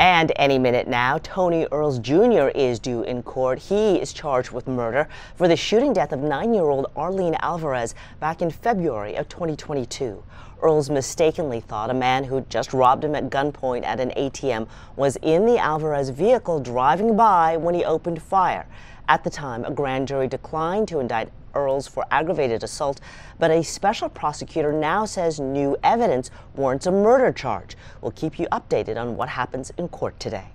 And any minute now, Tony Earls Jr. is due in court. He is charged with murder for the shooting death of nine-year-old Arlene Alvarez back in February of 2022. Earls mistakenly thought a man who just robbed him at gunpoint at an ATM was in the Alvarez vehicle driving by when he opened fire. At the time, a grand jury declined to indict Earls for aggravated assault, but a special prosecutor now says new evidence warrants a murder charge. We'll keep you updated on what happens in court today.